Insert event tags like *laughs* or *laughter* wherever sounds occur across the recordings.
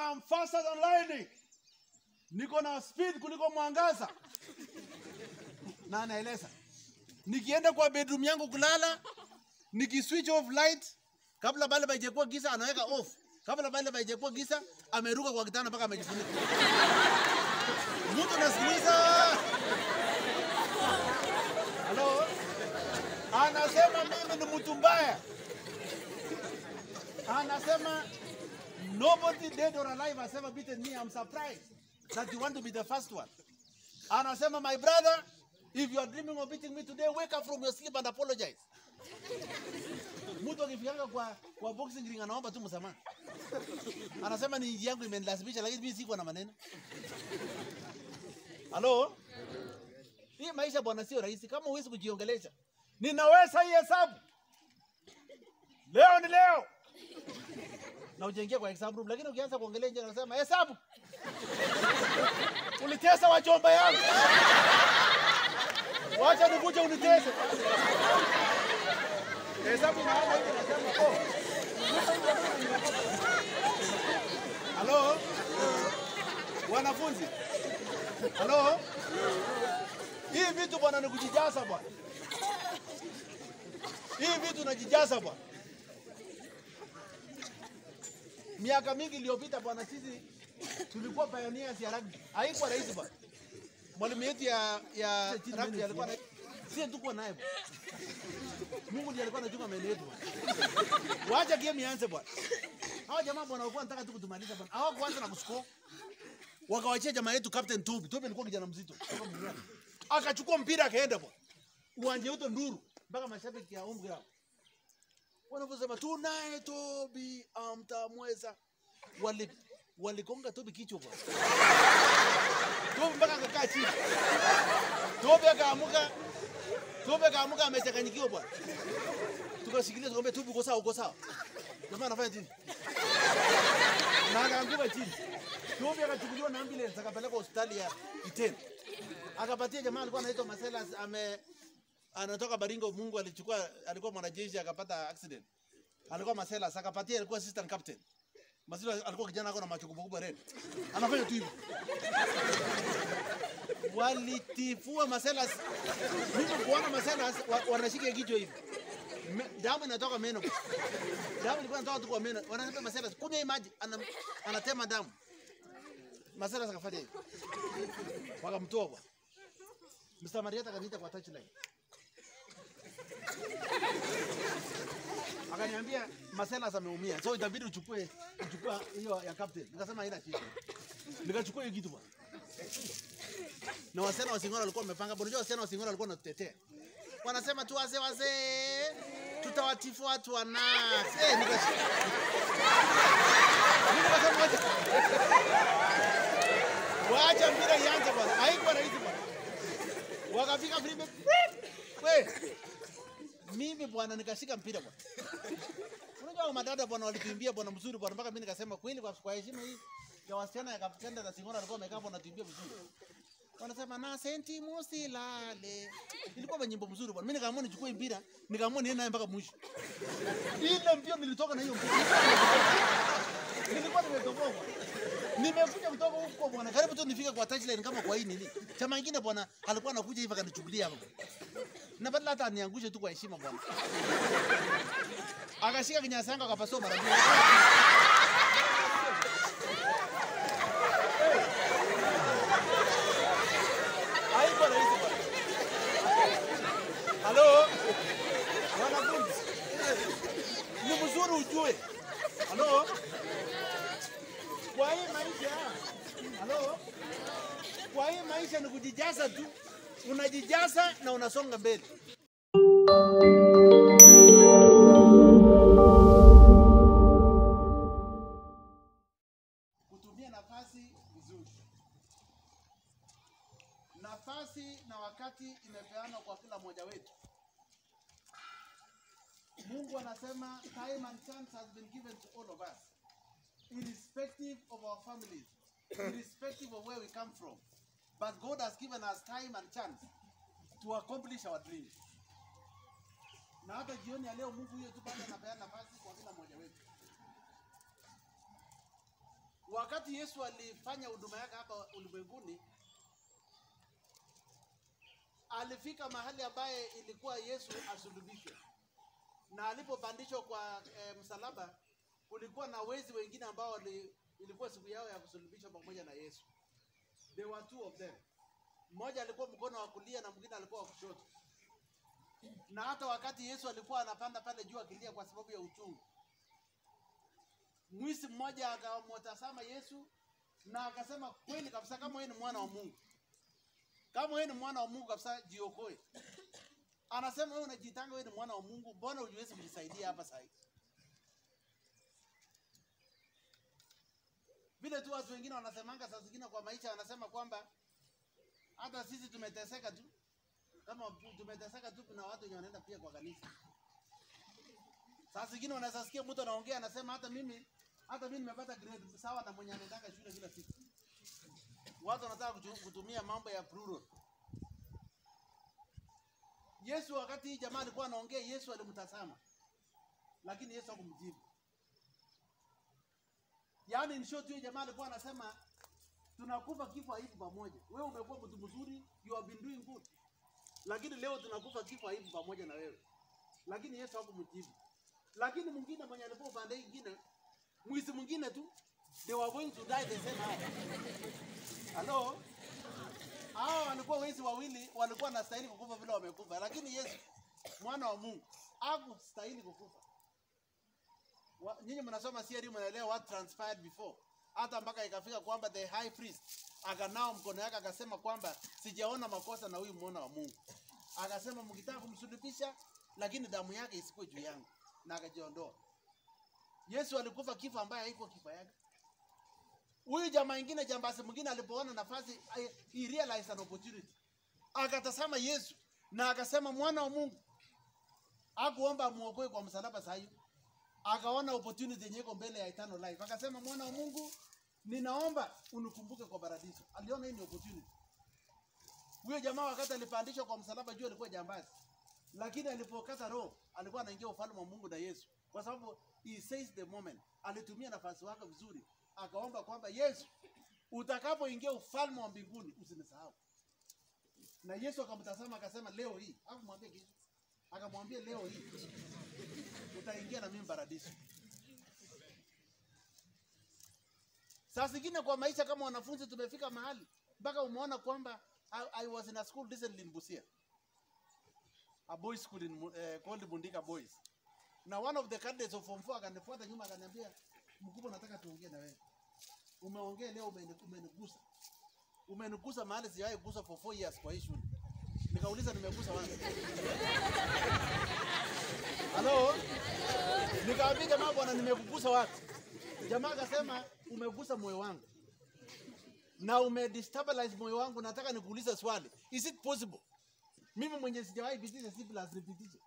I'm faster than lightning. Niko na speed kuliko mwangaza. Na anaeleza. Nikienda kwa bedroom yangu kulala, nikiswitch off light kabla bale baijakuwa giza anaweka off. Kabla bale baijakuwa giza ameruka kwa kitanda mpaka amejifunika. Mtu nasikiliza. Hello? Anasema mimi ni mtu mbaya. Anasema Nobody dead or alive has ever beaten me. I'm surprised that you want to be the first one. Anasema, my brother, if you are dreaming of beating me today, wake up from your sleep and apologize. Mtu akifikanga kwa, kwa boxing ring anaomba tu msamaha. Anasema ni njia yangu imenilazimisha, lakini mimi sikuwa na maneno. Halo? Hii maisha bwana sio rahisi kama huwezi kujiongelesha. Ninaweza hii hesabu. Leo ni leo. Na ujengia kwa exam room, lakini ukianza kuongelea nje anasema hesabu, ulitesa wajomba yangu, wacha nikuje unitese. Hesabu oh, halo? Wanafunzi, halo, hii vitu bwana ni kujijaza bwana, hii vitu najijaza bwana miaka mingi iliyopita bwana, sisi tulikuwa pioneers ya rugby. Haikuwa rahisi bwana. Mwalimu yetu ya ya rugby alikuwa na sisi tuko naye bwana. Mungu ndiye alikuwa anachunga maeneo yetu bwana. Waacha game ianze bwana. Hao jamaa bwana walikuwa wanataka tu kutumaliza bwana. Hao kwanza na kuscore. Wakawachia jamaa yetu Captain Tobi. Tobi alikuwa kijana mzito. Akachukua mpira akaenda bwana. Uwanja wetu nduru mpaka mashabiki ya home ground wanavyosema tunaye Tobi amtamweza, wali walikonga Tobi kichwa bwana. Tobi mpaka akakaa chini. Tobi akaamuka, Tobi akaamuka amechanganyikiwa bwana. Tukashikilia tukamwambia Tobi, uko sawa, uko sawa. Jamaa anafanya chini na akaanguka chini. Tobi akachukuliwa na ambulance akapelekwa hospitali ya Iten. Akapatia jamaa alikuwa anaitwa Marcellus ame anatoka Baringo. Mungu alichukua, alikuwa mwanajeshi akapata accident, alikuwa masela saka patia, alikuwa assistant captain. Marcellus alikuwa kijana ako na macho kubwa kubwa red, anafanya tu hivyo. Walitifua Masela. mimi kuona Masela wanashika kichwa hivi damu inatoka meno, damu ilikuwa inatoka kwa meno. Wanasema Masela kunywa maji, ana, anatema damu. Masela akafanya hivi, wakamtoa Msamaria akaniita kwa touchline. *laughs* Akaniambia masela ameumia. So itabidi uchukue uchukue hiyo ya captain. Nikasema haina shida. Nikachukua hiyo kitu bwana. Na wasichana wa Singora walikuwa wamepanga. Bwana, unajua wasichana wa Singora walikuwa wanatutetea. Wanasema tu wazee wazee tutawatifu watu wana. Eh, nikashika. Nikasema *laughs* wacha. Mpira ianze bwana. Haikuwa rahisi bwana. Wakafika free We. Mimi bwana nikashika mpira bwana. *laughs* Unajua wa madada bwana walikimbia bwana mzuri bwana mpaka mimi nikasema kweli kwa kwa heshima hii ya wasichana ya kaptenda na Singora alikuwa amekaa hapo anatuimbia vizuri. Wanasema na senti musilale. Ilikuwa nyimbo mzuri bwana. Mimi nikaamua nichukue mpira, nikaamua niende naye mpaka mwisho. Ile mpira nilitoka na hiyo mpira. Nilikuwa nimetoboa. Nimekuja kutoka huko bwana, karibu tu nifike kwa touchline kama kwa hii nini. Chama kingine bwana alikuwa anakuja hivi akanichukulia hapo. Na badala hata niangushe tu kwa heshima bwana. Akashika kinyasa yangu akapasua mara mbili. Bwana. Halo? Wanafunzi. Ni mzuri ujue. Halo? Kwa hii maisha, halo, kwa hii maisha ni kujijaza tu, unajijaza na unasonga mbele. Kutumia nafasi vizuri. Nafasi na wakati imepeanwa kwa kila mmoja wetu. Mungu anasema time and chance has been given to all of us irrespective of our families, irrespective of where we come from. But God has given us time and chance to accomplish our dreams. Na hata jioni ya leo Mungu hiyo tu bado anapeana nafasi kwa kila mmoja wetu. Wakati Yesu alifanya huduma yake hapa ulimwenguni, alifika mahali ambaye ilikuwa Yesu asulubishwe, na alipopandishwa kwa e, msalaba, kulikuwa na wezi wengine ambao ilikuwa siku yao ya kusulubishwa pamoja na Yesu. There were two of them. Mmoja alikuwa mkono wa kulia na mwingine alikuwa wa kushoto. Na hata wakati Yesu alikuwa anapanda pale juu akilia kwa sababu ya uchungu, mwisi mmoja akamtazama Yesu na akasema, kweli kabisa, kama wewe ni mwana wa Mungu, kama wewe ni mwana wa Mungu kabisa, jiokoe. Anasema wewe unajitanga wewe ni mwana wa Mungu, mbona hujiwezi kujisaidia hapa sasa hivi? Vile tu watu wengine wanasemanga saa zingine kwa maisha, wanasema kwamba hata sisi tumeteseka tu, kama tumeteseka tu, kuna watu wenye wanaenda pia kwa kanisa. Saa zingine unaweza sikia mtu anaongea anasema, hata mimi hata mimi nimepata grade sawa na mwenye anaendanga shule kila siku. Watu wanataka kutumia mambo ya plural. Yesu wakati hii jamaa alikuwa anaongea, Yesu alimtazama, lakini Yesu hakumjibu. Yaani in short, huyo jamaa alikuwa anasema tunakufa kifo aibu pamoja. Wewe umekuwa mtu mzuri, you have been doing good, lakini leo tunakufa kifo aibu pamoja na wewe. Lakini Yesu hakumjibu. Lakini mwingine mwenye alikuwa upande mwingine, mwizi mwingine tu, they were going to die the same hour. Hello? Hao walikuwa wezi wawili walikuwa wanastahili kukufa vile wamekufa, lakini Yesu mwana wa Mungu hakustahili kukufa. Nyinyi mnasoma CRE mnaelewa what transpired before, hata mpaka ikafika kwamba the high priest akanao mkono yake akasema kwamba sijaona makosa na huyu mwana wa Mungu. Akasema mkitaka kumsulubisha, lakini damu yake isikuwe juu yangu, na akajiondoa. Yesu alikufa kifo ambaye haiko kifo yake. Huyu jamaa ingine jambasi mwingine alipoona nafasi, he realized an opportunity, akatazama Yesu na akasema mwana wa Mungu. Hakuomba amuokoe kwa msalaba saa hiyo, akaona opportunity yenye iko mbele ya eternal life, akasema mwana wa Mungu, ninaomba unikumbuke kwa paradiso. Aliona hii ni opportunity. Huyo jamaa wakati alipandishwa kwa msalaba juu alikuwa jambazi, lakini alipokata roho alikuwa anaingia ufalme wa Mungu na Yesu, kwa sababu he says the moment, alitumia nafasi wake vizuri, akaomba kwamba Yesu, utakapoingia ufalme wa mbinguni usinisahau. Na Yesu akamtazama akasema, leo hii, hakumwambia kesho, akamwambia leo hii utaingia na mimi paradiso. Saa zingine kwa maisha kama wanafunzi tumefika mahali mpaka umeona kwamba I, I was in a school recently in Busia. A boys school in eh, called Bundika Boys. Na one of the candidates of form 4 akanifuata nyuma akaniambia, mkubwa, nataka tuongee na wewe. Umeongea leo umenigusa. Umenigusa mahali sijawahi kugusa for 4 years kwa hii shule. Nikauliza nimegusa wapi? Halo? Nikamwambia jamaa, bwana, nimekugusa wapi? Jamaa akasema umegusa moyo wangu na umedestabilize moyo wangu. Nataka nikuulize swali, is it possible mimi mwenye sijawahi pitisha C plus nipitishe?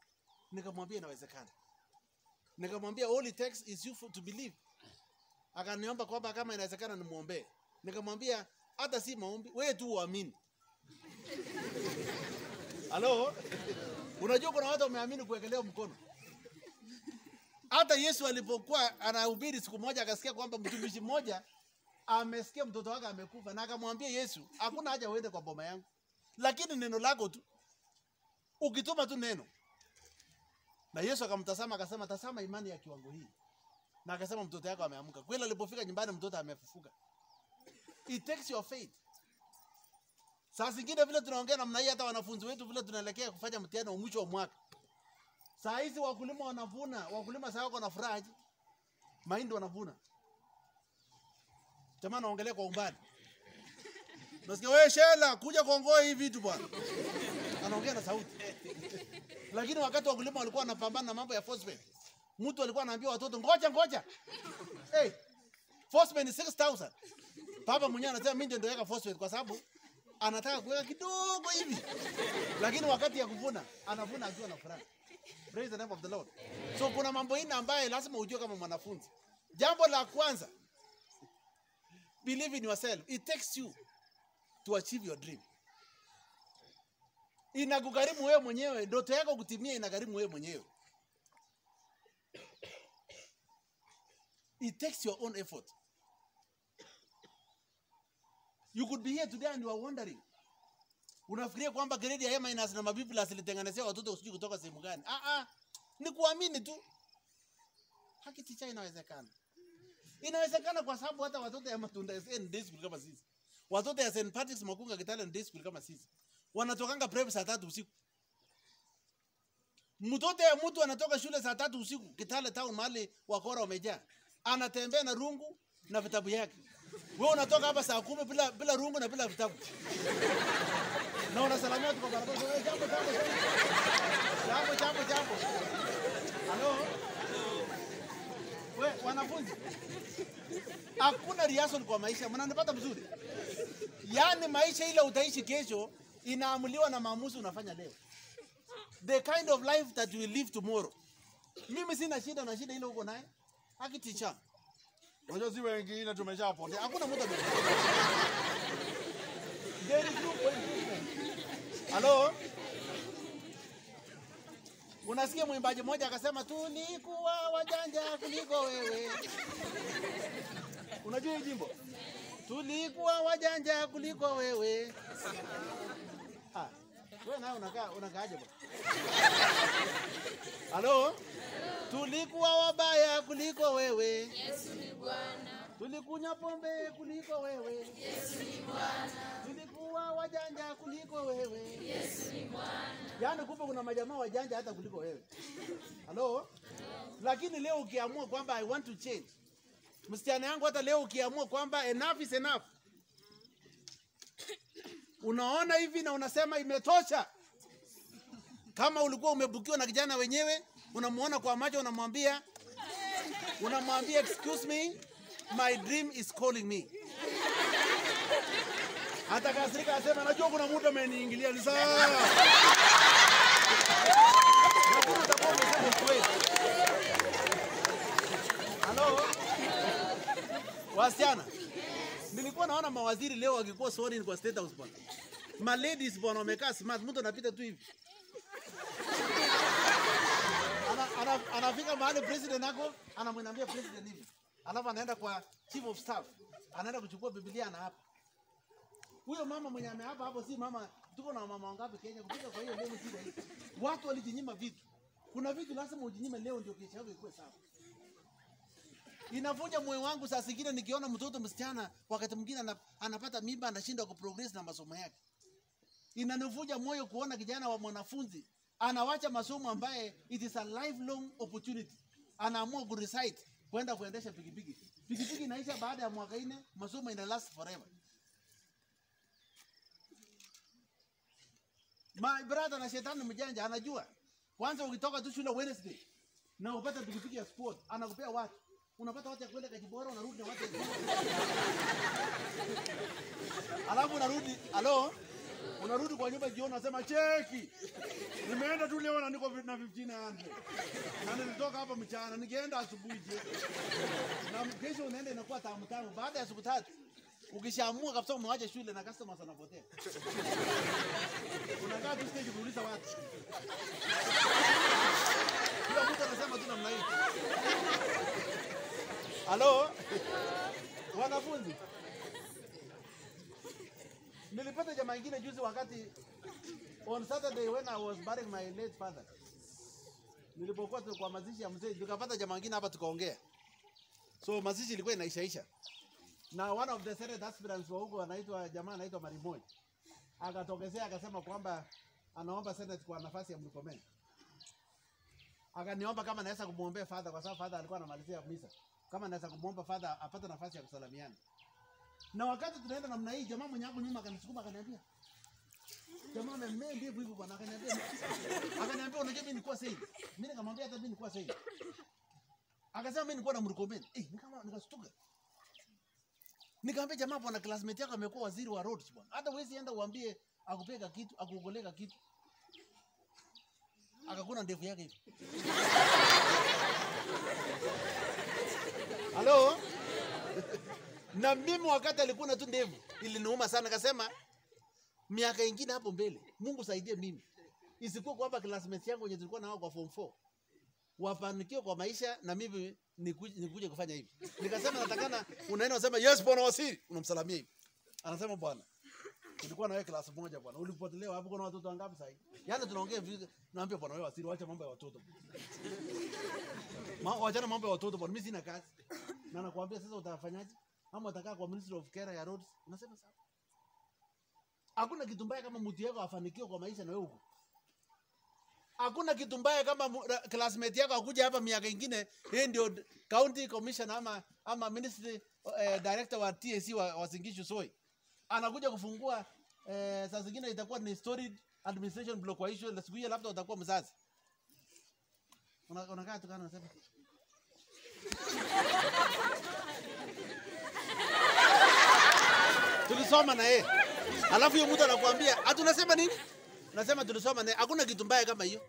Nikamwambia inawezekana. Nikamwambia all it takes is you to believe. Akaniomba kwamba kama inawezekana nimwombee. Nikamwambia hata si maombi, wewe tu uamini. Halo? Unajua kuna watu wameamini kuwekelea mkono. Hata Yesu alipokuwa anahubiri siku moja akasikia kwamba mtumishi mmoja amesikia mtoto wake amekufa na akamwambia Yesu, hakuna haja uende kwa boma yangu, lakini neno lako tu, ukituma tu neno. Na Yesu akamtazama akasema, tazama imani ya kiwango hii, na akasema mtoto yako ameamka. Kweli alipofika nyumbani mtoto amefufuka. It takes your faith. Saa zingine vile tunaongea namna hii, hata wanafunzi wetu vile tunaelekea kufanya mtihani wa mwisho wa mwaka, saa hizi wakulima wanavuna, wakulima saa wako na furaha mahindi wanavuna. Jamaa naongelea kwa umbali, nasikia wewe Shela, kuja kuongoa hii vitu bwana, anaongea na sauti. Lakini wakati wakulima walikuwa wanapambana na mambo ya phosphate, mtu alikuwa anaambia watoto ngoja ngoja, hey, phosphate ni 6000 Baba mwenyewe anasema mimi ndio ndoweka phosphate kwa sababu anataka kuweka kidogo hivi, lakini wakati ya kuvuna anavuna akiwa na furaha. Praise the name of the Lord. So kuna mambo ine ambaye lazima ujue kama mwanafunzi. Jambo la kwanza, believe in yourself. It takes you to achieve your dream. inakugharimu wewe mwenyewe, ndoto yako kutimia inagharimu wewe mwenyewe. It takes your own effort. You could be here today and you are wondering. Unafikiria kwamba grade ya A minus na mabibi plus ilitengenezea watoto usijui kutoka sehemu gani? Ah ah. Ni kuamini tu. Haki ticha inawezekana. Inawezekana kwa sababu hata watoto ya matunda SN day school kama sisi. Watoto ya St. Patrick's Makunga Kitale day school kama sisi. Wanatokanga prep saa tatu usiku. Mtoto ya mtu anatoka shule saa tatu usiku Kitale town mahali wakora wamejaa. Anatembea na rungu na vitabu yake. Wewe unatoka hapa saa kumi bila bila rungu na bila vitabu. Na unasalamia kwa barabara. "Eh, Jambo jambo jambo. Jambo jambo. Halo? We, wanafunzi. Hakuna rehearsal kwa maisha. Mnanipata mzuri? Yaani maisha ile utaishi kesho inaamuliwa na maamuzi unafanya leo. The kind of life that will live tomorrow. Mimi sina shida na shida ile uko naye. Hakiticha. Si wengine tumeshapotea. Hakuna mtu. There is no point. Hello? Unasikia mwimbaji mmoja akasema kuwa wajanja kuliko wewe. Unajua hii jimbo? Tulikuwa wajanja kuliko wewe. Ah, wewe nawe unakaa unakaaje bwana? Halo? Tulikuwa wabaya kuliko wewe. Yesu ni Bwana, Tulikunywa pombe kuliko wewe. Yesu ni Bwana, Tulikuwa wajanja kuliko wewe. Yesu ni Bwana, Yaani kumbe kuna majamaa wajanja hata kuliko wewe. Halo? Lakini leo ukiamua kwamba I want to change. Msichana yangu hata leo ukiamua kwamba enough is enough. Unaona hivi na unasema imetosha. Kama ulikuwa umebukiwa na kijana wenyewe, unamuona kwa macho unamwambia unamwambia excuse me, my dream is calling me. Hata kasirika asema najua kuna mtu ameniingilia ni sawa. Lakini utakuwa umesema ukweli. Wasichana. Nilikuwa naona mawaziri leo wakikuwa sorry kwa State House bwana. Ma ladies bwana wamekaa smart, mtu anapita tu hivi. Ana, ana, anafika mahali president ako, anamwambia president hivi. Alafu anaenda kwa chief of staff. Anaenda kuchukua Biblia na hapa. Huyo mama mwenye ameapa hapo si mama, tuko na mama wangapi Kenya kufika kwa hiyo leo shida hii. Watu walijinyima vitu. Kuna vitu lazima ujinyime leo ndio kesho yako ikuwe sawa. Inavunja moyo wangu saa zingine nikiona mtoto msichana wakati mwingine anapata mimba anashindwa kuprogress na masomo yake. Inanivunja moyo kuona kijana wa mwanafunzi anawacha masomo ambaye it is a lifelong opportunity. Anaamua kurecite kwenda kuendesha pikipiki. Pikipiki inaisha baada ya mwaka nne, masomo ina last forever. My brother na shetani mjanja anajua. Kwanza ukitoka tu shule Wednesday na upata pikipiki ya sport, anakupea watu. Unapata watu ya kwenda Kajibora unarudi na watu Alafu unarudi, halo? Unarudi kwa nyumba jioni unasema cheki. Nimeenda tu leo na niko na 1500. Na nilitoka hapa mchana, nikienda asubuhi je. Na kesho unaenda inakuwa tamu tamu baada ya siku tatu. Ukishaamua kabisa umewacha shule na customers wanapotea. Unakaa tu stage kuuliza watu. Kila mtu anasema tu namna hii. Halo? Wanafunzi. Nilipata jamaa ingine juzi wakati on Saturday when I was burying my late father. Nilipokuwa tu kwa mazishi ya mzee, nikapata jamaa ingine hapa tukaongea. So mazishi ilikuwa inaishaisha. Na one of the Senate aspirants wa huko anaitwa jamaa anaitwa Marimoi. Akatokezea akasema kwamba anaomba Senate kwa nafasi ya Murkomen. Akaniomba kama naweza kumwombea father kwa sababu father alikuwa anamalizia misa. Kama naweza kumwomba father apate nafasi ya kusalimiana. Na wakati tunaenda namna hii, jamaa mwenye hapo nyuma akanisukuma akaniambia, jamaa amemea ndevu hivyo bwana, akaniambia, akaniambia unajua mimi nilikuwa sahihi. Mimi nikamwambia hata mimi nilikuwa sahihi. Akasema mimi nilikuwa na Murkomen. Eh, nikama nikastuka. Nikamwambia jamaa, bwana classmate yako amekuwa waziri wa roads bwana. Hata wewe enda uambie akupeka kitu, akuogoleka kitu. Akakuna ndevu yake hivi. Halo? Na mimi wakati alikuwa na tu ndevu iliniuma sana, kasema miaka ingine hapo mbele, Mungu saidie mimi, isikuwe kwamba classmates yangu wenye tulikuwa nao kwa form 4 wafanikiwe kwa maisha na mimi nikuje, kufanya hivi. Nikasema natakana, unaenda unasema yes bwana wasiri, unamsalamia hivi, anasema bwana tulikuwa na wewe class moja bwana, ulipotelewa hapo. Kuna watoto wangapi sasa hivi? Yaani tunaongea vitu, naambia bwana, wewe wasiri, acha mambo ya watoto Ma, wachana mambo ya watoto bwana, mimi sina kazi. Na nakwambia sasa utafanyaje? Ama utakaa kwa Ministry of Care ya Roads? Unasema sawa. Hakuna kitu mbaya kama mtu yako afanikiwe kwa maisha na wewe huko. Hakuna kitu mbaya kama classmate yako akuja hapa miaka ingine, yeye ndio county commissioner ama ama ministry eh, director wa TSC wa, wa Singishu Soi. Anakuja kufungua eh, saa zingine itakuwa ni storied administration block kwa issue, na siku hiyo labda utakuwa mzazi. Una- Unakaa tu kana unasema tulisoma na yeye. Alafu hiyo mtu anakuambia, "Atunasema nini?" Unasema tulisoma naye. Hakuna kitu mbaya kama hiyo.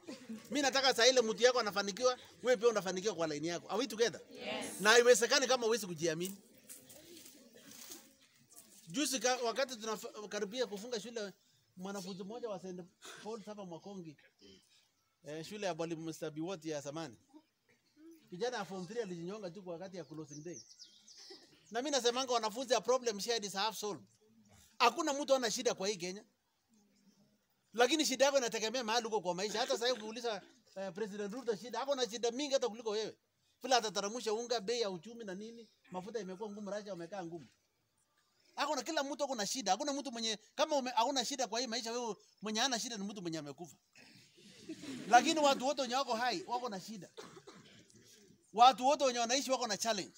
Mimi nataka saa ile mtu yako anafanikiwa, wewe pia unafanikiwa kwa line yako. Are we together? Yes. Na haiwezekani kama huwezi kujiamini. Juzi ka, wakati tunakaribia kufunga shule, mwanafunzi mmoja wa St. Paul hapa Mwakongi, eh, shule ya Mwalimu Mr. Biwott ya zamani, kijana ya form 3 alijinyonga tu kwa wakati ya closing day. Na mimi nasemanga wanafunzi, a problem shared is half solved. Hakuna mtu ana shida kwa hii Kenya, lakini shida yako inategemea mahali uko kwa maisha. Hata sasa ukiuliza uh, President Ruto shida, hako na shida mingi hata kuliko wewe. Vile atataramusha unga, bei ya uchumi na nini, mafuta imekuwa ngumu, rasha wamekaa ngumu. Hako na kila mtu ako shida. Hakuna mtu mwenye kama ume, hakuna shida kwa hii maisha, wewe mwenye hana shida ni mtu mwenye amekufa. Lakini watu wote wenye wako hai wako na shida. Watu wote wenye wanaishi wako na challenge.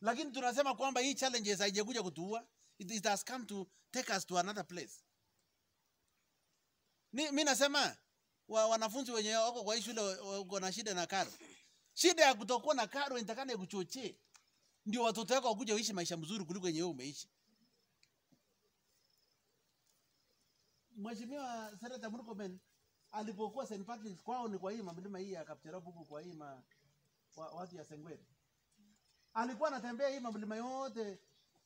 Lakini tunasema kwamba hii challenges haijakuja kutuua. It, it has come to take us to another place. Ni, mimi nasema wa, wanafunzi wenye wako kwa shule wako na shida na karo. Shida ya kutokuwa na karo inatakana ikuchochee ndio watoto wako wakuje waishi maisha mzuri kuliko yenye wewe umeishi. Mheshimiwa Senata Murkomen alipokuwa St. Patrick's kwao ni kwa hii milima hii ya Kapcherop huku kwa hii ma, wa, watu ya Sengwet. Alikuwa anatembea hii milima yote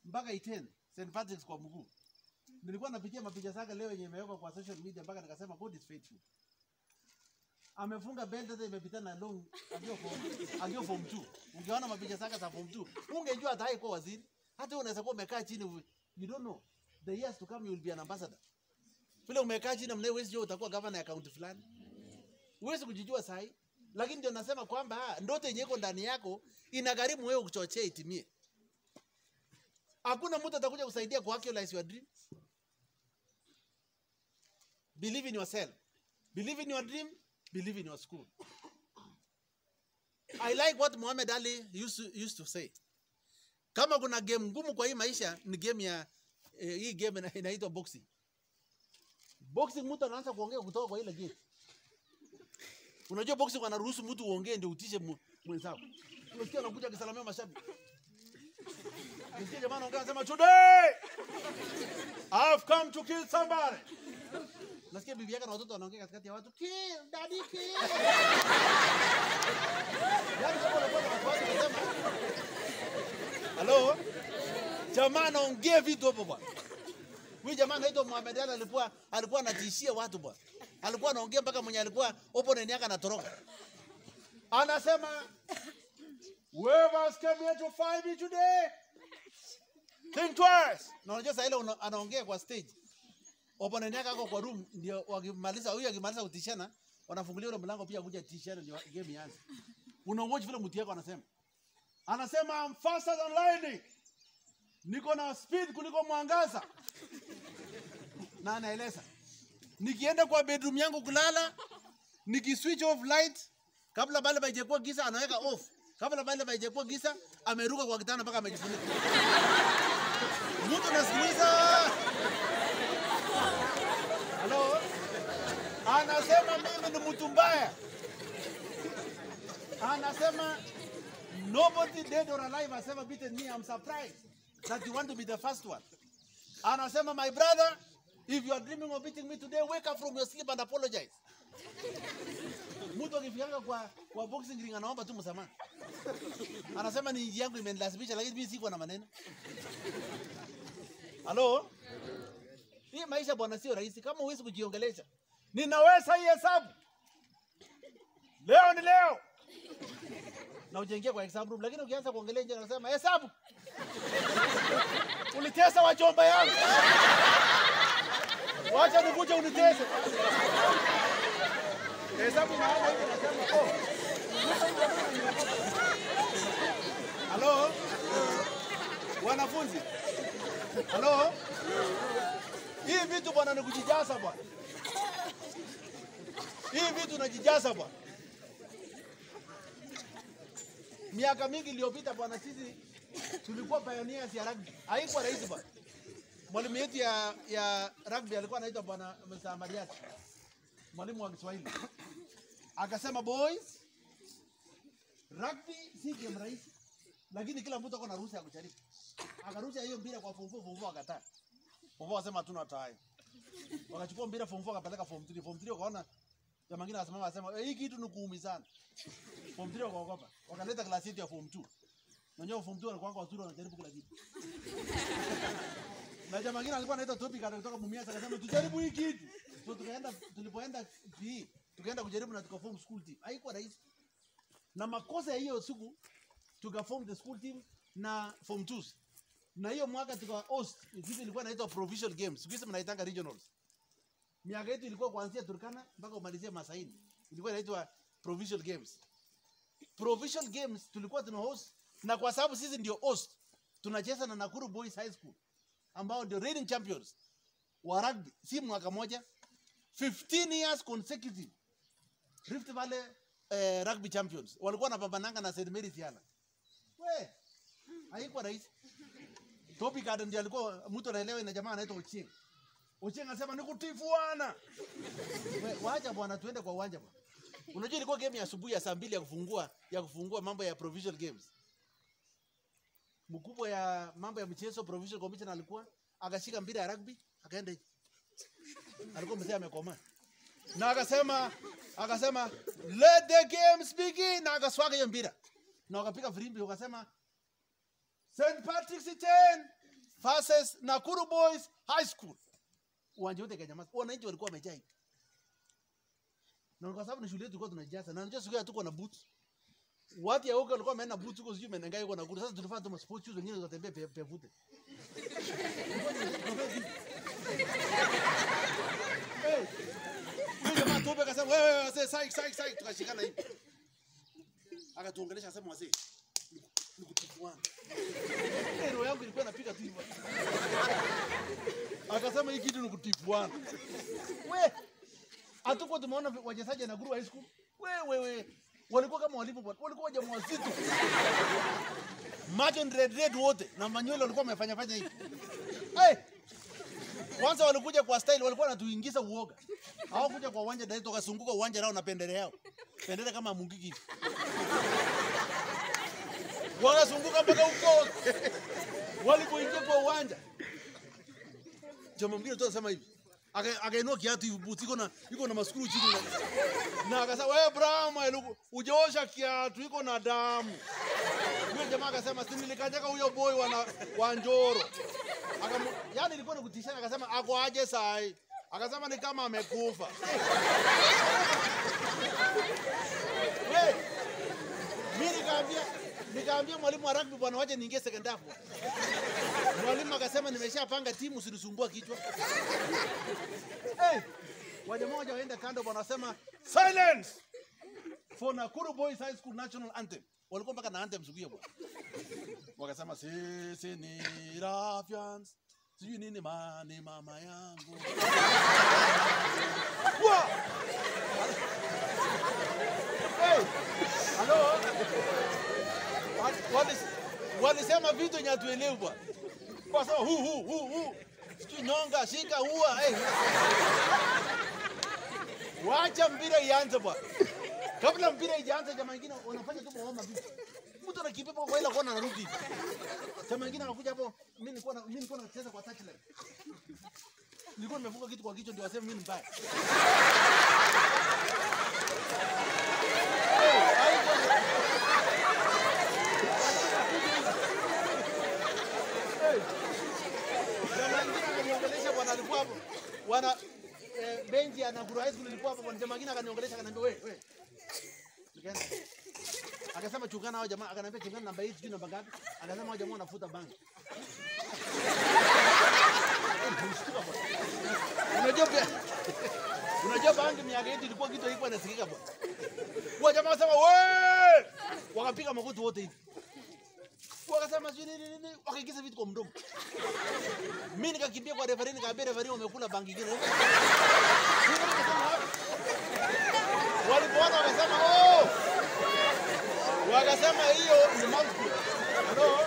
mpaka Iten, St. Patrick's kwa mguu. Nilikuwa napitia mapicha zake leo yenye imewekwa kwa social media mpaka nikasema God is faithful. Amefunga belt hata imepitana na long akiwa form akiwa form 2. Ungeona mapicha zake za form 2, ungejua hata haikuwa waziri. Hata unaweza kuwa umekaa chini you don't know the years to come you will be an ambassador. Vile umekaa chini mnaye huwezi jua utakuwa governor ya county fulani. Huwezi kujijua sahi. Lakini ndio nasema kwamba ndoto yenye iko ndani yako inagharimu wewe kuchochea itimie. Hakuna mtu atakuja kusaidia ku actualize your dream. Believe in yourself. Believe in your dream. Believe in your school. I like what Muhammad Ali used to, used to say. Kama kuna game ngumu kwa hii maisha ni game ya eh, hii game inaitwa boxing. Boxing mtu anaanza kuongea kutoka kwa ile gate. Unajua boxing wanaruhusu mtu uongee ndio utishe mwenzako. Unasikia anakuja akisalamia mashabiki. Unasikia jamaa anaongea anasema today I've come to kill somebody. Nasikia bibi yake na watoto wanaongea katikati ya watu kill daddy kill. Yaani kama unakuwa na watu wake unasema Hello? Jamaa anaongea vitu hapo bwana. Huyu jamaa anaitwa Muhammad Ali alikuwa alikuwa anatishia watu bwana. Alikuwa anaongea mpaka mwenye alikuwa opponent yake anatoroka. Anasema whoever came here to find me today think twice. Na unajua saa ile anaongea kwa stage. Opponent yake ako kwa room ndio wakimaliza huyu akimaliza kutishana wanafungulia ule mlango pia kuja tishana ndio game ianze. watch vile mtu yako anasema. Anasema I'm faster than lightning. Niko na speed kuliko mwangaza. Na anaeleza. Nikienda kwa bedroom yangu kulala, nikiswitch off light kabla bale haijakuwa giza anaweka off. Kabla bale haijakuwa giza ameruka kwa kitanda mpaka amejifunika. Mtu nasikiliza, Hello? Anasema mimi ni mtu mbaya. Anasema nobody dead or alive has ever beaten me. I'm surprised that you want to be the first one. Anasema my brother, if you are dreaming of beating me today, wake up from your sleep and apologize. Mtu akifikanga kwa kwa boxing ring anaomba tu msamaha. Anasema ni njia yangu imenilazimisha lakini mimi sikuwa na maneno. Halo? Hii maisha bwana sio rahisi kama huwezi kujiongelesha. Ninaweza hii hesabu. Leo ni leo. Na ujengea kwa exam room lakini ukianza kuongelea nje unasema hesabu. Ulitesa wajomba yangu. Wacha nikuje unitese. Hesabu inaanza hivi nasema oh. Halo? Wanafunzi? Halo? Hii vitu bwana ni kujijaza bwana. Hii vitu najijaza bwana. Miaka mingi iliyopita bwana, sisi tulikuwa pioneers ya rugby. Haikuwa rahisi bwana. Mwalimu yetu ya, ya rugby alikuwa anaitwa bwana Mr. Mariati, mwalimu wa Kiswahili. Akasema boys, rugby si game rahisi, lakini kila mtu ako na ruhusa ya kujaribu. Akarusha hiyo mpira kwa form 4, form 4 akataa. Form 4 akasema hatuna time. Wakachukua mpira form 4 akapeleka form 3. Form 3 wakaona jamaa mwingine anasimama akasema "Eh, hii kitu ni kuumizana. Form 3 wakaogopa. Wakaleta class yetu ya form 2. Unajua form 2 alikuwa wazuri wanajaribu kila kitu. Na jamaa mwingine alikuwa anaitwa topic kutoka Mumias akasema tujaribu hii kitu. So tukaenda tulipoenda PE tukaenda kujaribu na tukaform school team. Haikuwa rahisi. Na makosa ya hiyo siku tukaform the school team na form 2 na hiyo mwaka tuka host kitu ilikuwa inaitwa provincial games. Siku hizi mnaitanga regionals. Miaka yetu ilikuwa kuanzia Turkana mpaka umalizie Masaini. Ilikuwa inaitwa provincial games. Provincial games tulikuwa tuna host na kwa sababu sisi ndio host tunacheza na Nakuru Boys High School ambao ndio reigning champions wa rugby, si mwaka moja, 15 years consecutive Rift Valley eh, rugby champions walikuwa wanapambananga na St Mary's Yala. We, haikuwa rahisi. Topic Garden ndio alikuwa mtu anaelewa, na jamaa anaitwa Ochieng. Ochieng anasema nikutifuana. We, wacha bwana, tuende kwa uwanja bwana. Unajua ilikuwa game ya asubuhi ya saa mbili ya kufungua ya kufungua mambo ya provincial games. Mkubwa ya mambo ya michezo provincial commission alikuwa akashika mpira ya rugby akaenda. Alikuwa mzee amekomaa. Na akasema akasema let the games begin na akaswaga hiyo mpira. Na wakapiga filimbi wakasema St. Patrick's 10 versus Nakuru Boys High School. Uwanja wote kanyamaza. Wananchi walikuwa wamejaa. Na kwa sababu ni shule yetu tulikuwa tunajaza. Na unajua siku ya tuko na boots. Watu ya huko walikuwa wameenda boots huko sijui menenga huko na guru. Sasa tulifanya tu sports shoes wengine wakatembea pe- pevute. Eh. Huyo jamaa tobe akasema wewe wewe wazee sai sai sai tukashikana hivi. Akatuongelesha akasema wazee nikutifuana. Eh, Roho yangu ilikuwa inapiga tu hivyo. Akasema hii kitu nikutifuana. We, hatukuwa tumeona wachezaji na Guru High School. Wewe wewe we. Walikuwa kama walipo bwana. Walikuwa jamaa wazito. Macho ni red red wote na manywele walikuwa wamefanya fanya hivi. Hey! Kwanza walikuja kwa style walikuwa wanatuingiza uoga. Hawakuja kwa uwanja direct wakasunguka uwanja nao na pendele yao. Pendele kama mungiki hivi. Wanazunguka mpaka huko. Walipoingia kwa uwanja. Jamaa mwingine tu anasema hivi. Aka- Akainua kiatu hivi buti iko na iko na maskuru chini na, akasema wewe Brahma eluku ujaosha kiatu iko na damu. Yule jamaa akasema si nilikanyaga huyo boy wana wa Njoro. akam yani ilikuwa ni kutishana akasema ako aje sai. Akasema ni kama amekufa. hey, mimi nikaambia nikaambia mwalimu wa rugby bwana, waje niingie second half. Mwalimu akasema nimeshapanga timu, usinisumbua kichwa. Hey, wajamaa waja waenda kando bwana, wasema silence for Nakuru Boys High School National Anthem. Walikuwa mpaka na anthem siku hiyo bwana. Wakasema sisi ni Rafyans, sijui nini ma ni mama yangu. Wa! Hey, Wali- walisema vitu nyatuelewa bwana. Kwa hu hu hu hu. Sijui nyonga, shika, ua. eh. Wacha mpira ianze bwana. Kabla mpira ijaanza, jamaa wengine wanafanya tu kuomba vitu. Mtu anakipepa kwa ile kona anarudi. Jamaa wengine anakuja hapo, mimi nilikuwa mimi nilikuwa nacheza kwa touchline. Nilikuwa nimefunga kitu kwa kichwa ndio waseme mimi ni mbaya. Hey, haiko- Jamaa mwingine ananiongelesha bwana, alikuwa hapo wana eh, Benji ya Nakuru High School ilikuwa hapo, bwana jamaa mwingine akaniongelesha akaniambia wewe wewe. Nikaenda. Akasema chungana hao jamaa, akaniambia chungana namba hii sijui namba ngapi. Akasema hao jamaa wanafuta bangi. Unajua pia Unajua bangi miaka yetu ilikuwa kitu ilikuwa inasikika bwana. Kwa jamaa wasema wewe, wakapiga magoti wote hivi. Wakasema sijui nini nini, wakaingiza vitu kwa mdomo. Nikakimbia kwa nikaambia wamekula bangi? Walipoona wakasema oh. Wakasema hiyo ni. Hello.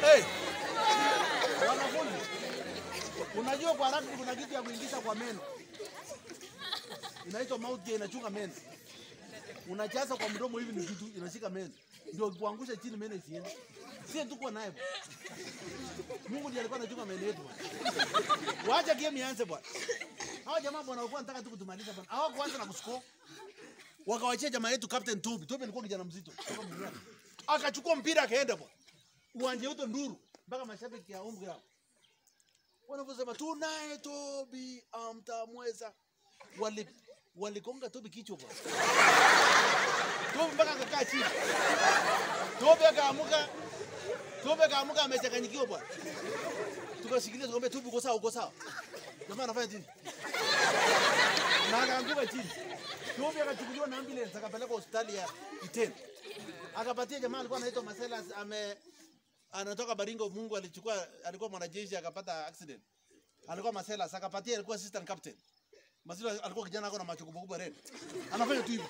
Hey. Wanafunzi. Unajua kwa rugby kuna kitu ya kuingiza kwa meno. Inaitwa mouth inachunga meno. Unajaza kwa mdomo hivi ni kitu inashika meno. Ndio kuangusha chini meno isiende. Sisi tuko naye. bwana. Mungu ndiye alikuwa anachunga meno yetu bwana. Waacha game ianze bwana. Hao jamaa bwana walikuwa wanataka tu kutumaliza bwana. Hao kwanza na kuscore. Wakawachia jamaa yetu Captain Tobi. Tobi alikuwa kijana mzito. Akachukua mpira akaenda bwana. Uwanja wote nduru mpaka mashabiki ya umri yao wanavyosema tunaye Tobi amtamweza, wali walikonga Tobi kichwa bwana. Tobi mpaka akakaa chini. Tobi akaamuka, Tobi akaamuka amechanganyikiwa bwana. Tukashikilia tukamwambia Tobi, uko sawa, uko sawa. Jamaa anafanya nini? Na akaanguka chini. Tobi akachukuliwa na ambulance akapelekwa hospitali ya Iten. Akapatia jamaa alikuwa anaitwa Masela ame anatoka Baringo. Mungu alichukua, alikuwa mwanajeshi akapata accident, alikuwa Masela, akapatia, alikuwa assistant captain. Marcellus alikuwa kijana ako na macho kubwa kubwa red, anafanya tu hivi.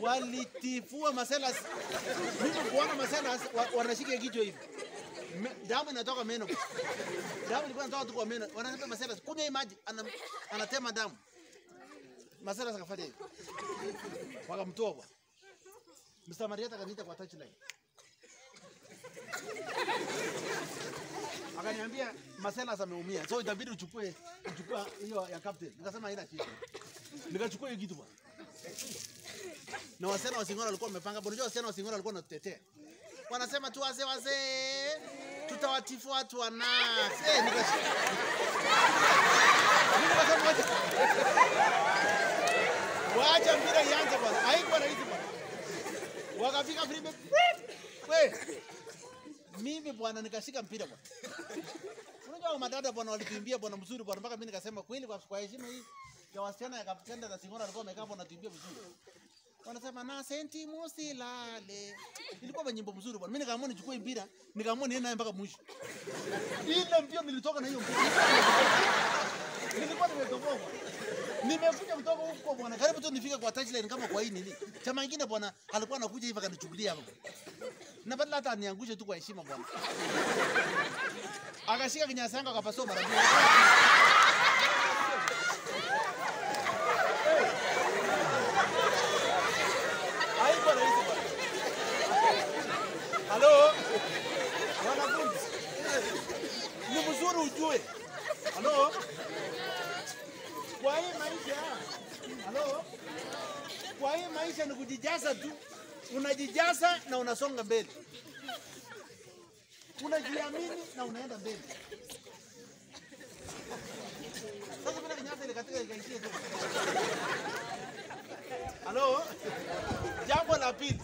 Walitifua Marcellus, mimi kuona Marcellus wanashika kichwa hivi, damu inatoka meno, damu ilikuwa inatoka tu kwa meno. Wanasema Marcellus, kunywa hii maji, anatema damu. Marcellus akafanya hivi, wakamtoa bwana. Mr. Marieta akaniita kwa touchline. Akaniambia Marcellus ameumia. So itabidi uchukue uchukue hiyo ya captain. Nikasema haina shida. Nikachukua hiyo kitu bwana. Na wasichana wa Singora walikuwa wamepanga. Unajua wasichana wa Singora walikuwa wanatutetea. Wanasema tu wazee wazee tutawatifu watu wana. Eh, nikashika. Nikasema. Wacha mpira ianze bwana. Haikuwa rahisi bwana. wakafika free We. Mimi bwana nikashika mpira bwana. Unajua madada bwana walikimbia bwana mzuri bwana mpaka mimi nikasema kweli kwa kwa heshima hii ya wasichana ya Kaptenda na Singora alikuwa amekaa bwana tuimbia vizuri. Wanasema na senti musilale. Ilikuwa kwa nyimbo mzuri bwana. Mimi nikaamua nichukue mpira, nikaamua niende naye mpaka mwisho. Ile mpira nilitoka na hiyo mpira. Nilikuwa nimetoboa. Nimekuja kutoka huko bwana, karibu tu nifike kwa touchline kama kwa hii nini. Chama kingine bwana alikuwa anakuja hivi akanichukulia hapo. Na badala hata aniangushe tu kwa heshima bwana. Akashika kinyasa yangu akapasua mara mbili. Halo? Wanafunzi. Ni mzuri ujue. Halo? Kwa hii maisha, halo, kwa hii maisha ni kujijaza tu, unajijaza na unasonga mbele, unajiamini na unaenda mbele. Halo, jambo la pili,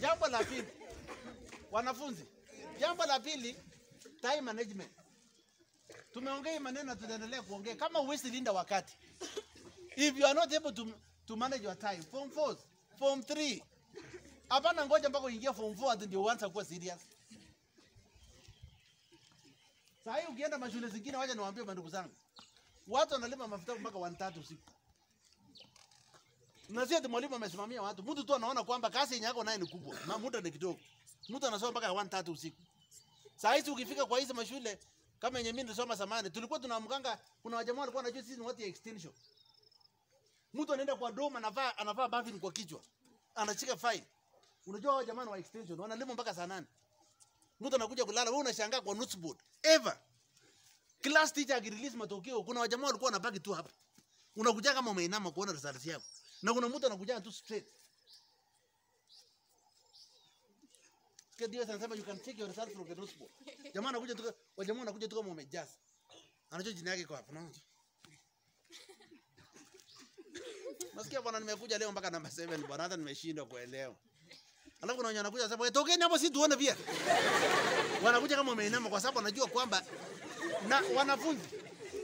jambo la pili, wanafunzi, jambo la pili, time management. Tumeongea maneno, tutaendelea kuongea kama huwezi linda wakati. If you are not able to, to manage your time, form 4, form 3. Hapana ngoja mpaka uingie form 4 hadi ndio uanze kuwa serious. Sasa ukienda mashule zingine, wacha niwaambie mandugu zangu. Watu wanalima mafuta mpaka 1:30 usiku. Na sio mwalimu amesimamia watu. Mtu tu anaona kwamba kazi yako naye ni kubwa. Na muda ni kidogo. Mtu anasoma mpaka 1:30 usiku. Saa hizi ukifika kwa hizi mashule kama yenye mimi nilisoma zamani, tulikuwa tunaamkanga, kuna wajamaa walikuwa wanajua sisi ni watu ya extension. Mtu anaenda kwa doma anavaa anavaa bafin kwa kichwa. Anashika file. Unajua hao jamani wa extension, wanalima mpaka saa nane. Mtu anakuja kulala, wewe unashangaa kwa notes board. Ever. Class teacher akirelease matokeo, kuna wajamaa walikuwa wanabaki tu hapa. Unakuja kama umeinama kuona results yako. Na kuna mtu anakuja tu straight. Dios anasema you can take your results from the notes board. Jamaa anakuja tu wajamaa anakuja tu kama umejaza. Anajua jina yake kwa hapo. Unaona? Nasikia bwana nimekuja leo mpaka namba 7 bwana hata nimeshindwa kuelewa. Alafu kuna wenye anakuja sasa, tokeni hapo si tuone pia. Wanakuja kama wameinama kwa sababu wanajua kwamba na wanafunzi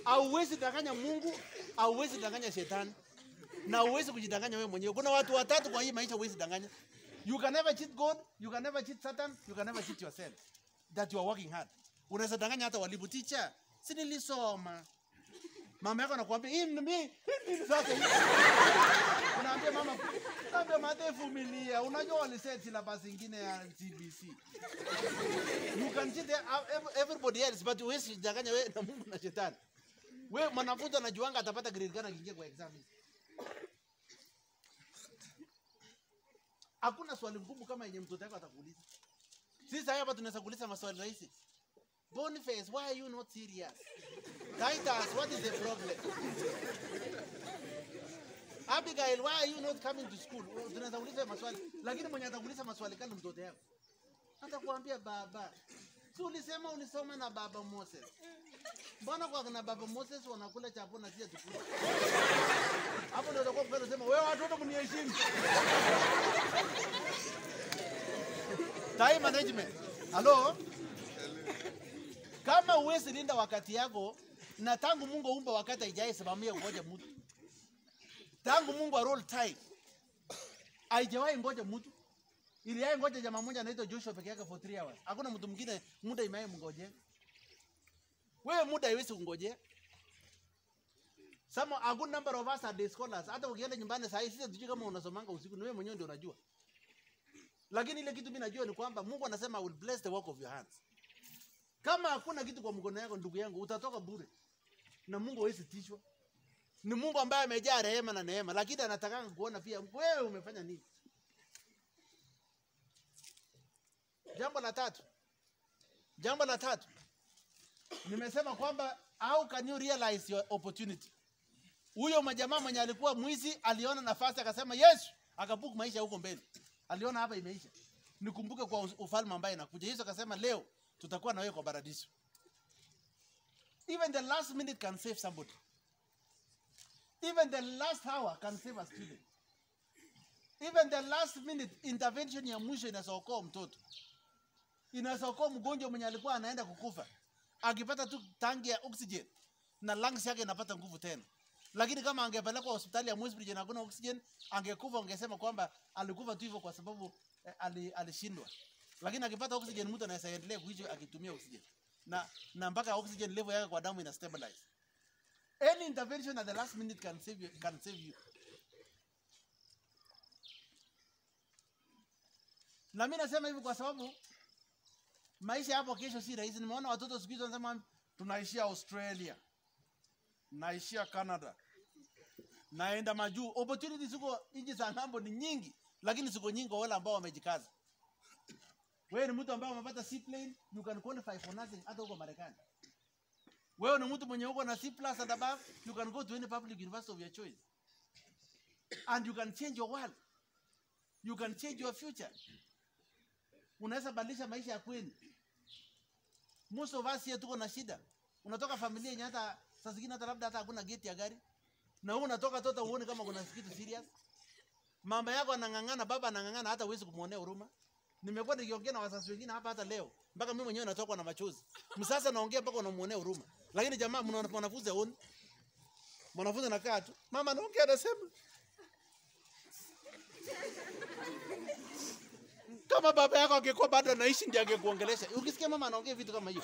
hauwezi danganya Mungu, hauwezi danganya shetani na huwezi kujidanganya wewe mwenyewe. Kuna watu watatu kwa hii maisha huwezi danganya. You can never cheat God, you can never cheat Satan, you can never cheat yourself. That you are working hard. Unaweza danganya hata walimu teacher. Si nilisoma. Mama yako anakuambia hii ni mimi, hii ni sasa. Unaambia mama, unaambia mama vumilia. Unajua waliset syllabus ingine ya CBC. You can see there everybody else but huwezi kujidanganya wewe na Mungu na shetani. Wewe mwanafunzi anajuanga atapata grade gani akiingia kwa exam. Hakuna swali ngumu kama yenye mtoto wako atakuuliza. Sisi hapa tunaweza kuuliza maswali rahisi. Boniface, why are you not serious? Titus, what is the problem? Abigail, why are you not coming to school? Tunaweza kuuliza maswali, lakini mwenye atakuuliza maswali kama mtoto yako. Atakwambia baba, si ulisema ulisoma na baba Moses. Mbona kwa na baba Moses wanakula chapo na sisi tukula? Hapo ndio utakuwa mbele sema wewe watoto mniheshimu. Time management. Hello? Kama uwezi linda wakati yako na tangu Mungu umba wakati haijawahi ya ngoja mtu. Tangu Mungu roll time haijawahi ngoja mtu. Ili Iliwahi ngoja jamaa mmoja anaitwa Joshua peke yake for 3 hours. Hakuna mtu mwingine muda imaye mngoje. Wewe muda haiwezi kungojea. Some a good number of us are day scholars. Hata ukienda nyumbani saa hii sisi kama unasomanga usiku, ni wewe mwenyewe ndio unajua. Lakini ile kitu mimi najua ni kwamba Mungu anasema I will bless the work of your hands. Kama hakuna kitu kwa mkono yako ndugu yangu, utatoka bure. Na Mungu hawezi tishwa. Ni Mungu ambaye amejaa rehema na neema, lakini anataka kuona pia wewe umefanya nini. Jambo la tatu. Jambo la tatu. Nimesema kwamba how can you realize your opportunity? Huyo majamaa mwenye alikuwa mwizi aliona nafasi akasema Yesu, akabuku maisha huko mbele. Aliona hapa imeisha. Nikumbuke kwa ufalme ambaye inakuja. Yesu akasema leo tutakuwa na wewe kwa paradiso. Even the last minute can save somebody. Even the last hour can save a student. Even the last minute intervention ya mwisho inaweza okoa mtoto. Inaweza okoa mgonjwa mwenye alikuwa anaenda kukufa. Akipata tu tangi ya oxygen na lungs yake inapata nguvu tena. Lakini kama angepelekwa hospitali ya Mwesbridge na hakuna oxygen, angekufa, Ungesema kwamba alikufa tu hivyo kwa sababu eh, alishindwa ali-. Lakini akipata oxygen, mtu anaweza endelea kuishi akitumia oxygen na na mpaka oxygen level yake kwa damu ina stabilize. Any intervention at the last minute can save you, can save you. Na mimi nasema hivi kwa sababu maisha hapo kesho si rahisi. Nimeona watoto siku hizi wanasema tunaishia Australia, naishia Canada, naenda majuu. Opportunities huko nchi za ng'ambo ni nyingi, lakini siko nyingi kwa wale ambao wamejikaza. Wewe ni mtu ambaye umepata seaplane, you can qualify for nothing hata huko Marekani. Wewe ni mtu mwenye uko na C plus and above, you can go to any public university of your choice. And you can change your world. You can change your future. Unaweza badilisha maisha ya kweli. Most of us here tuko na shida. Unatoka familia yenye hata saa zingine hata labda hata hakuna geti ya gari. Na wewe unatoka tota uone kama kuna kitu serious. Mama yako anang'ang'ana, baba anang'ang'ana hata huwezi kumuonea huruma. Nimekuwa nikiongea na wazazi wengine hapa hata leo. Mpaka mimi mwenyewe natokwa na machozi. Msasa naongea mpaka unamuonea huruma. Lakini jamaa mnaona wanafunzi aone. Mwanafunzi anakaa tu. Mama anaongea anasema. Kama baba yako angekuwa bado anaishi ndiye angekuongelesha. Ukisikia mama anaongea vitu kama hiyo.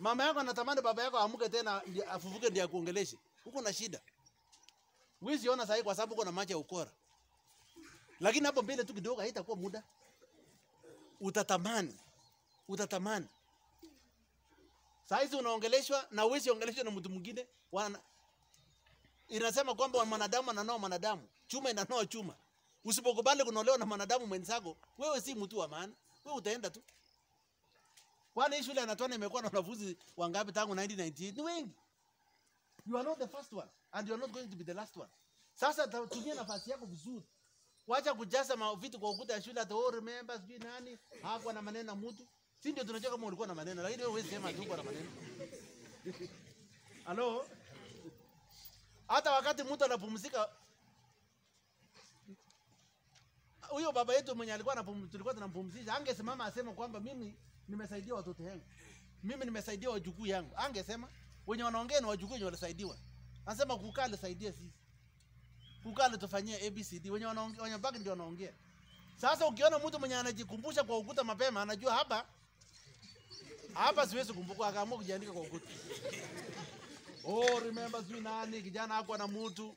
Mama yako anatamani baba yako amuke tena afufuke ndiye akuongeleshe. Huko na shida. Huwezi ona sahi kwa sababu uko na macho ya ukora. Lakini hapo mbele tu kidogo haitakuwa muda. Utatamani. Utatamani. Saa hizi unaongeleshwa na uwezi ongeleshwa na mtu mwingine. Wana inasema kwamba mwanadamu ananoa mwanadamu, chuma inanoa chuma. Usipokubali kunolewa na mwanadamu mwenzako, wewe si mtu wa maana, wewe utaenda tu. Kwani shule ya Natwana imekuwa na wanafunzi wangapi tangu 1998? Ni wengi. You are not the first one and you are not going to be the last one. Sasa tumia nafasi yako vizuri. Wacha kujaza mavitu kwa ukuta ya shule ati oh remember sijui nani hakuwa na maneno na mtu. Si ndio tunajua kama ulikuwa na maneno lakini wewe huwezi sema tu uko na maneno. Halo? Hata wakati mtu anapumzika huyo baba yetu mwenye alikuwa anapumzika tulikuwa tunampumzisha angesimama asema kwamba mimi nimesaidia watoto yangu, mimi nimesaidia wajukuu yangu. Angesema wenye wanaongea ni wajukuu wenye walisaidiwa. Anasema kukaa alisaidia sisi, kukaa alitufanyia ABCD. Wenye wanaongea wenye baki ndio wanaongea. Sasa ukiona mtu mwenye anajikumbusha kwa ukuta mapema, anajua hapa hapa siwezi kumbuka, akaamua kujiandika kwa ukuta. Oh, remember sijui nani kijana hakuwa na mtu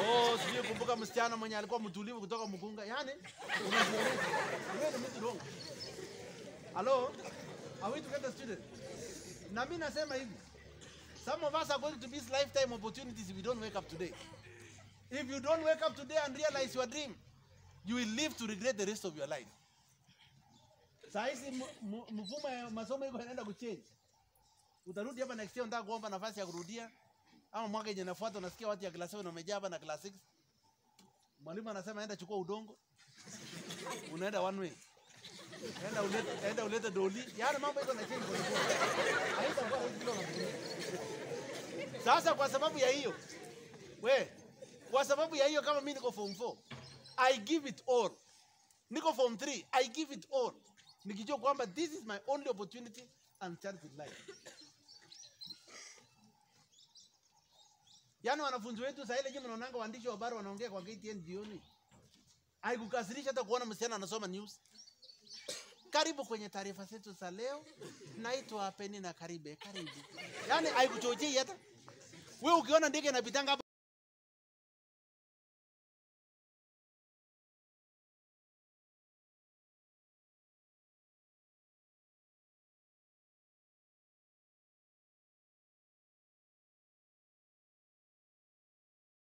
Oh, sijui kumbuka msichana mwenye alikuwa mtulivu kutoka Mugunga. Yaani mtu wrong. Hello? Are we together student? Na mimi nasema hivi. Some of us are going to miss lifetime opportunities if we don't wake up today. If you don't wake up today and realize your dream, you will live to regret the rest of your life. Mfumo ya masomo iko inaenda kuchange. Utarudi hapa next year kuomba nafasi ya kurudia ama mwaka yenye nafuata unasikia watu ya class 7 wamejaa hapa na class 6. Mwalimu anasema enda chukua udongo. Unaenda one way. Enda ulete enda ulete doli. Yaani mambo iko na change. Haitakuwa. Sasa kwa sababu ya hiyo we kwa sababu ya hiyo kama mimi niko form 4 I give it all. Niko form 3 I give it all. Nikijua kwamba this is my only opportunity and chance in life. Yaani wanafunzi wetu saa ile je, naonanga waandishi wa habari wanaongea kwa KTN jioni. Haikukasirisha hata kuona msichana anasoma news. Karibu kwenye taarifa zetu za leo. Naitwa Penina Karibe. Karibu. Yaani haikuchochei hata. Wewe ukiona ndege inapitanga